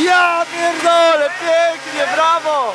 Ja pierdolę, pięknie, brawo!